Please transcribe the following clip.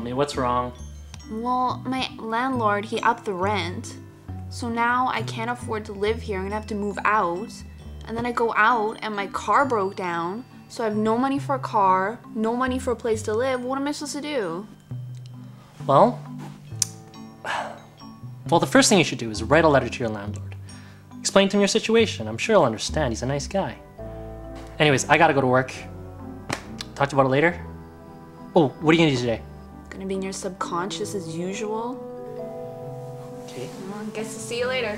me, what's wrong? Well, my landlord, he upped the rent. So now I can't afford to live here. I'm gonna have to move out. And then I go out and my car broke down. So I have no money for a car, no money for a place to live. What am I supposed to do? Well, well, the first thing you should do is write a letter to your landlord. Explain to him your situation. I'm sure he'll understand. He's a nice guy. Anyways, I gotta go to work. Talk to you about it later. Oh, what are you gonna do today? Gonna be in your subconscious as usual. Okay. Well, I guess I'll see you later.